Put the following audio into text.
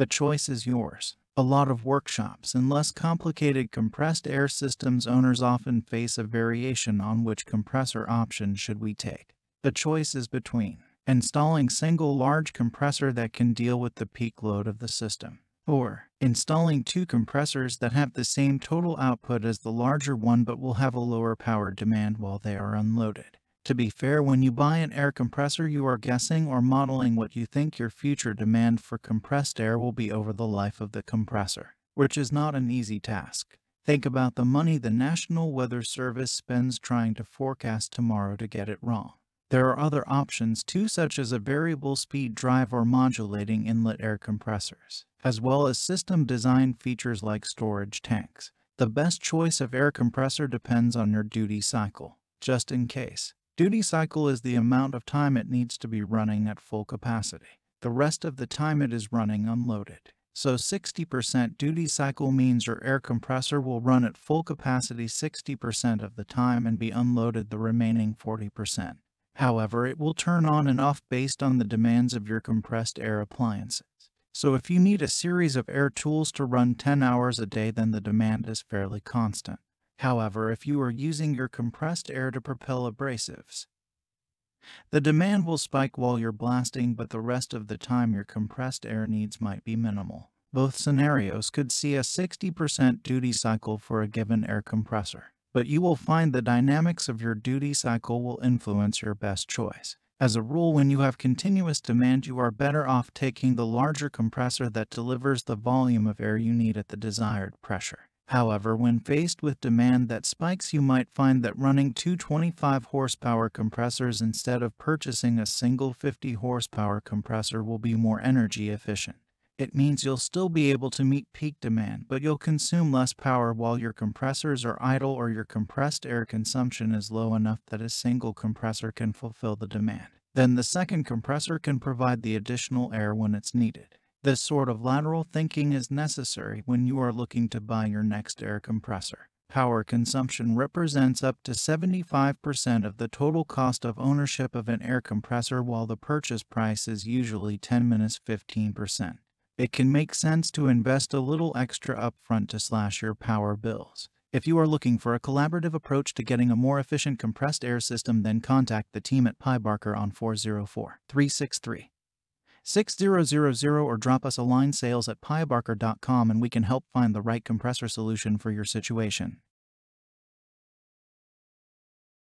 The choice is yours. A lot of workshops and less complicated compressed air systems owners often face a variation on which compressor option should we take. The choice is between installing single large compressor that can deal with the peak load of the system, or installing two compressors that have the same total output as the larger one but will have a lower power demand while they are unloaded. To be fair, when you buy an air compressor, you are guessing or modeling what you think your future demand for compressed air will be over the life of the compressor, which is not an easy task. Think about the money the National Weather Service spends trying to forecast tomorrow to get it wrong. There are other options too such as a variable speed drive or modulating inlet air compressors, as well as system design features like storage tanks. The best choice of air compressor depends on your duty cycle. Just in case, duty cycle is the amount of time it needs to be running at full capacity. The rest of the time it is running unloaded. So 60% duty cycle means your air compressor will run at full capacity 60% of the time and be unloaded the remaining 40%. However, it will turn on and off based on the demands of your compressed air appliances. So if you need a series of air tools to run 10 hours a day, then the demand is fairly constant. However, if you are using your compressed air to propel abrasives, the demand will spike while you're blasting, but the rest of the time your compressed air needs might be minimal. Both scenarios could see a 60% duty cycle for a given air compressor but you will find the dynamics of your duty cycle will influence your best choice. As a rule, when you have continuous demand, you are better off taking the larger compressor that delivers the volume of air you need at the desired pressure. However, when faced with demand that spikes, you might find that running two 25 horsepower compressors instead of purchasing a single 50 horsepower compressor will be more energy efficient. It means you'll still be able to meet peak demand, but you'll consume less power while your compressors are idle or your compressed air consumption is low enough that a single compressor can fulfill the demand. Then the second compressor can provide the additional air when it's needed. This sort of lateral thinking is necessary when you are looking to buy your next air compressor. Power consumption represents up to 75% of the total cost of ownership of an air compressor while the purchase price is usually 10 minus 15% it can make sense to invest a little extra upfront to slash your power bills. If you are looking for a collaborative approach to getting a more efficient compressed air system, then contact the team at Pye Barker on 404 363 6000 or drop us a line sales at pyebarker.com and we can help find the right compressor solution for your situation.